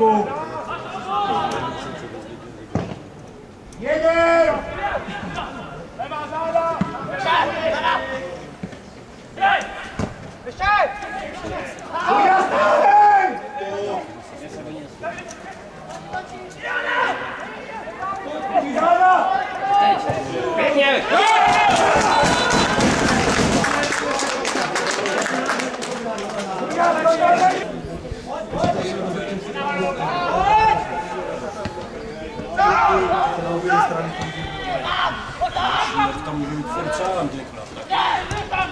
środku! Jeden! Ujazd! Izala! Biegnie! Tam může být furt sám, těch na